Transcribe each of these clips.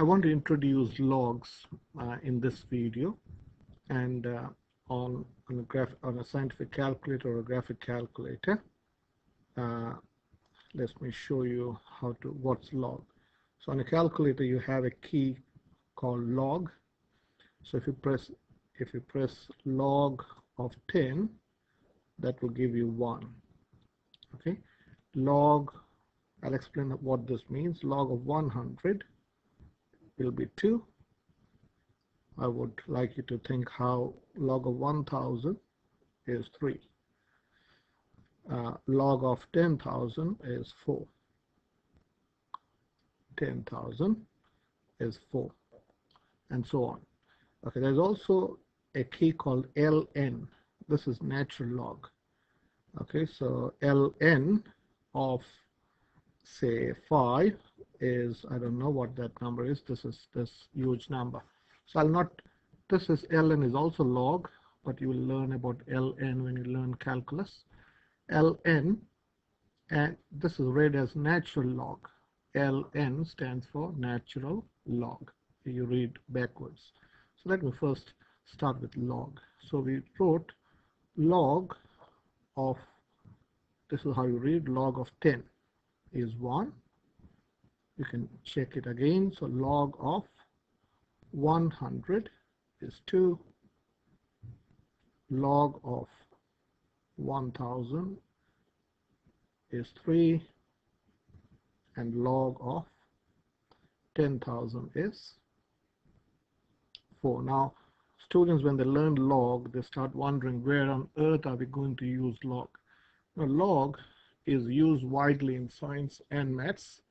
I want to introduce logs uh, in this video and uh, on, on, a graph, on a scientific calculator or a graphic calculator. Uh, let me show you how to what's log. So on a calculator you have a key called log. So if you press if you press log of 10 that will give you 1 okay log I'll explain what this means log of 100 will be 2 I would like you to think how log of 1000 is 3 uh, log of 10,000 is 4 10,000 is 4 and so on. Okay there's also a key called ln. This is natural log. Okay so ln of say 5 is I don't know what that number is. This is this huge number. So I'll not this is ln is also log but you will learn about ln when you learn calculus. Ln and this is read as natural log. Ln stands for natural log you read backwards. So let me first start with log. So we wrote log of this is how you read log of 10 is 1 you can check it again. So log of 100 is 2 log of 1000 is 3 and log of 10,000 is 4 now students when they learn log they start wondering where on earth are we going to use log? Now log is used widely in science and maths.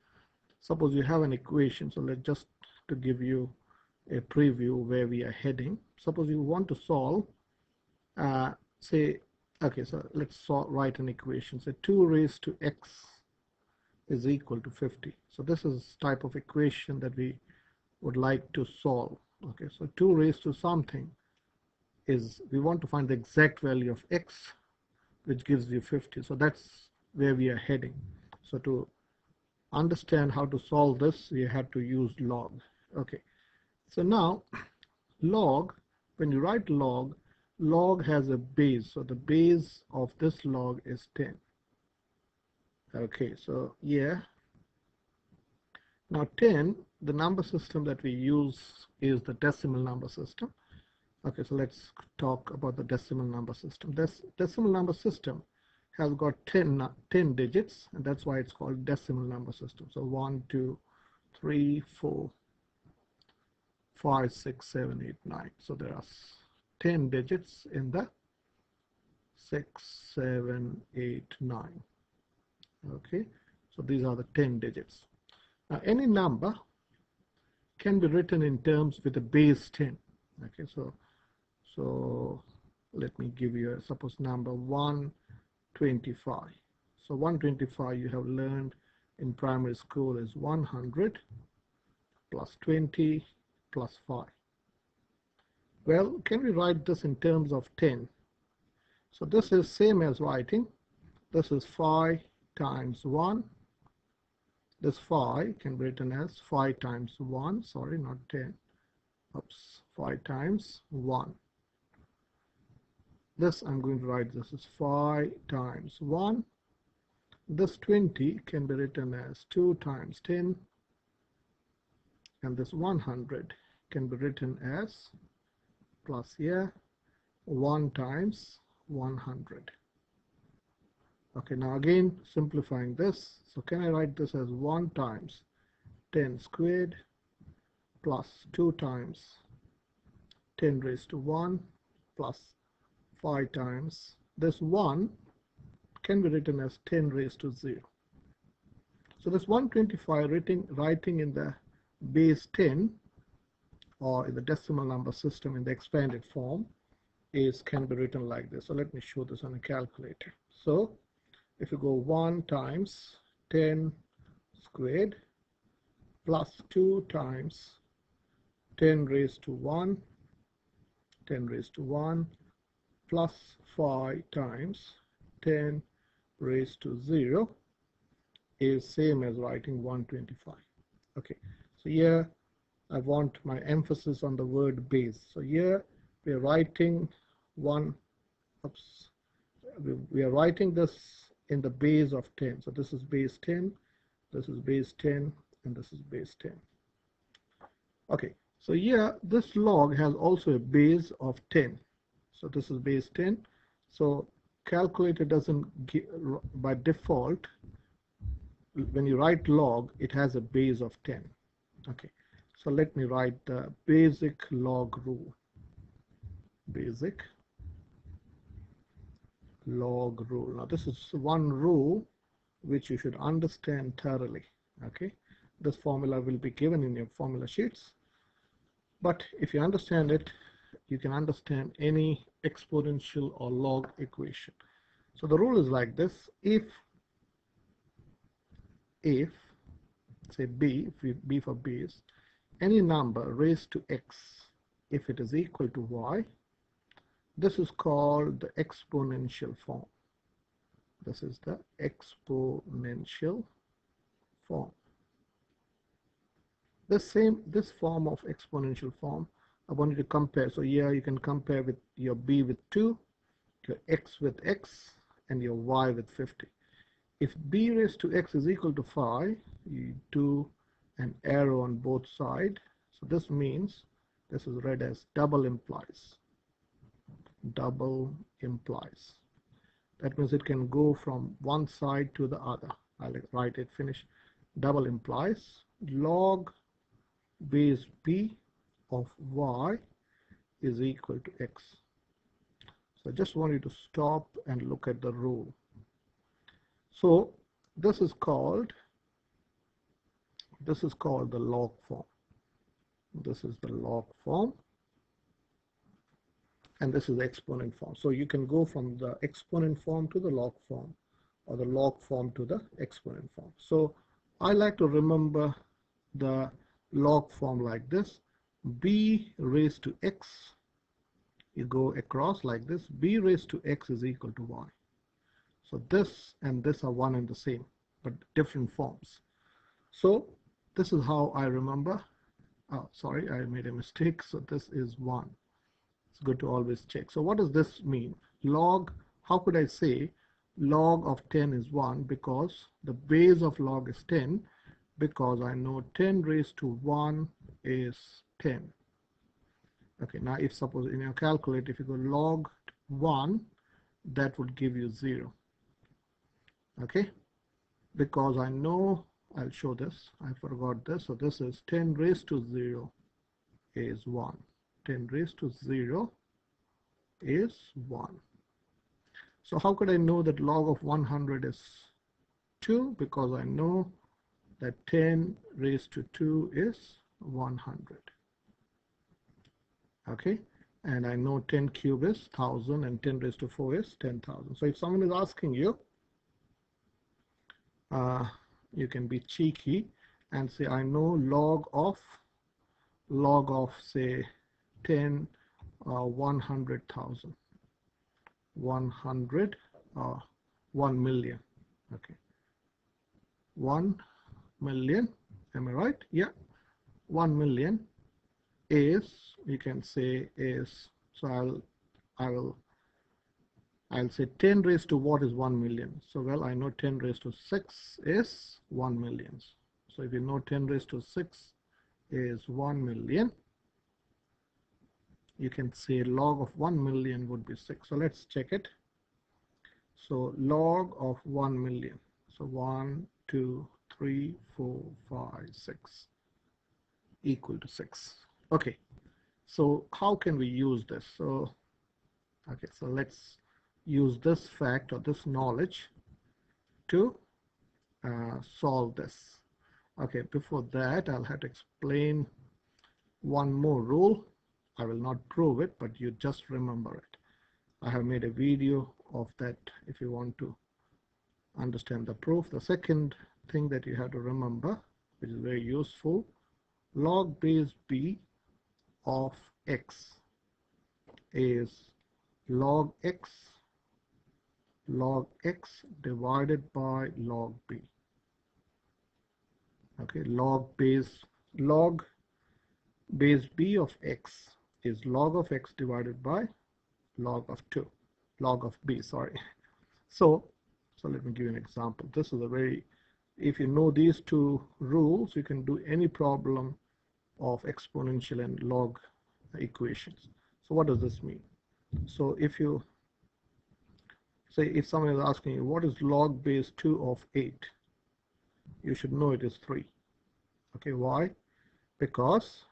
Suppose you have an equation so let's just to give you a preview where we are heading. Suppose you want to solve uh, say okay so let's write an equation. Say 2 raised to x is equal to 50 so this is type of equation that we would like to solve. Okay so 2 raised to something is we want to find the exact value of x which gives you 50 so that's where we are heading. So to understand how to solve this we have to use log. Okay. So now log when you write log log has a base. So the base of this log is 10 okay so yeah now 10 the number system that we use is the decimal number system. Okay so let's talk about the decimal number system. This decimal number system has got 10 10 digits and that's why it's called decimal number system. So 1 2 3 4 5 6 7 8 9 so there are 10 digits in the 6 7 8 9 okay so these are the 10 digits. Now any number can be written in terms with a base 10 okay so so let me give you a suppose number 125 so 125 you have learned in primary school is 100 plus 20 plus 5 well can we write this in terms of 10 so this is same as writing. This is 5 times 1 this 5 can be written as 5 times 1 sorry not 10 oops 5 times 1 this I'm going to write this is 5 times 1 this 20 can be written as 2 times 10 and this 100 can be written as plus here 1 times 100 okay now again simplifying this. So can I write this as 1 times 10 squared plus 2 times 10 raised to 1 plus 5 times. This 1 can be written as 10 raised to 0 so this 125 writing writing in the base 10 or in the decimal number system in the expanded form is can be written like this. So let me show this on a calculator. So if you go 1 times 10 squared plus 2 times 10 raised to 1 10 raised to 1 plus 5 times 10 raised to 0 is same as writing 125 okay so here I want my emphasis on the word base. So here we are writing one, oops, we, we are writing this in the base of 10. So this is base 10, this is base 10, and this is base 10. Okay, so here this log has also a base of 10. So this is base 10. So calculator doesn't give, by default, when you write log, it has a base of 10. Okay, so let me write the basic log rule. Basic log rule. Now this is one rule which you should understand thoroughly. Okay, this formula will be given in your formula sheets. But if you understand it, you can understand any exponential or log equation. So the rule is like this. If, if, say b, if we, b for base, any number raised to x, if it is equal to y, this is called the exponential form. This is the exponential form. The same, this form of exponential form, I want you to compare. So here you can compare with your b with 2, your x with x, and your y with 50. If b raised to x is equal to 5, you do an arrow on both sides. So this means this is read as double implies. Double implies. That means it can go from one side to the other. I'll write it finish. Double implies log base b of y is equal to x. So I just want you to stop and look at the rule. So this is called this is called the log form. This is the log form and this is the exponent form. So you can go from the exponent form to the log form or the log form to the exponent form. So I like to remember the log form like this b raised to x you go across like this b raised to x is equal to y. So this and this are one and the same but different forms. So this is how I remember. Oh sorry I made a mistake. So this is 1 it's good to always check. So what does this mean? Log how could I say log of 10 is 1 because the base of log is 10 because I know 10 raised to 1 is 10. Okay, now if suppose in your calculator, if you go log 1, that would give you 0. Okay, because I know, I'll show this, I forgot this. So this is 10 raised to 0 is 1. 10 raised to 0 is 1. So how could I know that log of 100 is 2? Because I know that 10 raised to 2 is 100 okay? And I know 10 cube is 1000 and 10 raised to 4 is 10,000 so if someone is asking you uh, you can be cheeky and say I know log of log of say 10 uh, 100,000 100 uh, 1 million. Okay. 1 million am I right? Yeah. 1 million is you can say is so I'll I will I'll say 10 raised to what is 1 million. So well I know 10 raised to 6 is 1 million. So if you know 10 raised to 6 is 1 million you can say log of 1 million would be 6 so let's check it. So log of 1 million. So 1 2 3, 4, 5, 6 equal to 6. Okay, so how can we use this? So, okay, so let's use this fact or this knowledge to uh, solve this. Okay, before that, I'll have to explain one more rule. I will not prove it, but you just remember it. I have made a video of that if you want to understand the proof. The second thing that you have to remember, which is very useful, log base b of x is log x log x divided by log b. Okay, log base log base b of x is log of x divided by log of 2 log of b sorry so so let me give you an example this is a very if you know these two rules you can do any problem of exponential and log equations. So what does this mean? So if you say if someone is asking you what is log base 2 of 8 you should know it is 3 okay why? Because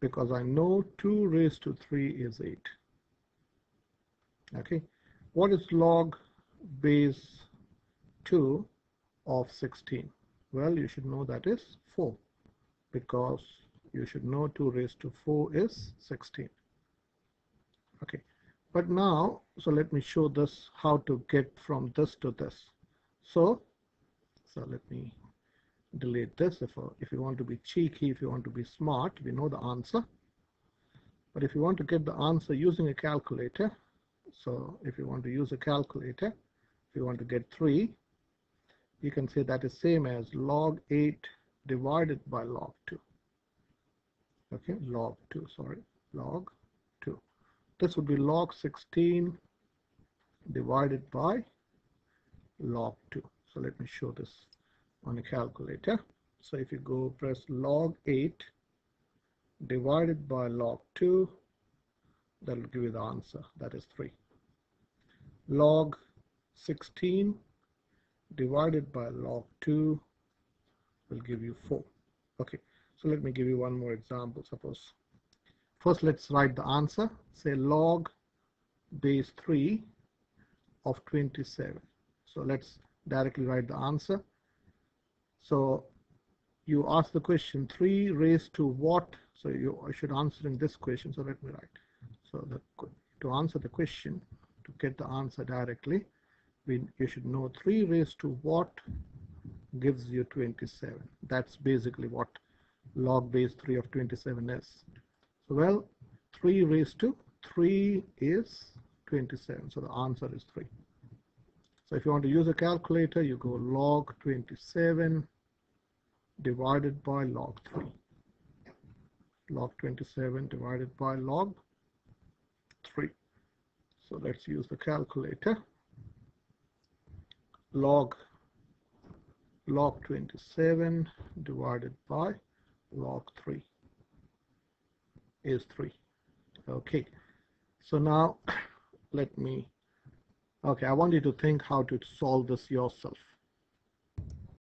because I know 2 raised to 3 is 8 okay what is log base 2 of 16 well you should know that is 4 because you should know 2 raised to 4 is 16 okay. But now so let me show this how to get from this to this. So so let me delete this. If, if you want to be cheeky if you want to be smart we know the answer. But if you want to get the answer using a calculator so if you want to use a calculator if you want to get 3 you can say that is same as log 8 divided by log 2 okay log 2 sorry log 2 this would be log 16 divided by log 2 so let me show this on a calculator. So if you go press log 8 divided by log 2 that will give you the answer. That is 3 log 16 divided by log 2 will give you 4 okay so let me give you one more example suppose. First let's write the answer. Say log base 3 of 27 so let's directly write the answer. So you ask the question 3 raised to what? So you should answer in this question so let me write. So the, to answer the question to get the answer directly we, you should know 3 raised to what gives you 27 that's basically what log base 3 of 27 is. So well 3 raised to 3 is 27 so the answer is 3 so if you want to use a calculator you go log 27 divided by log 3 log 27 divided by log 3 so let's use the calculator. Log log 27 divided by log 3 is 3 okay. So now let me okay I want you to think how to solve this yourself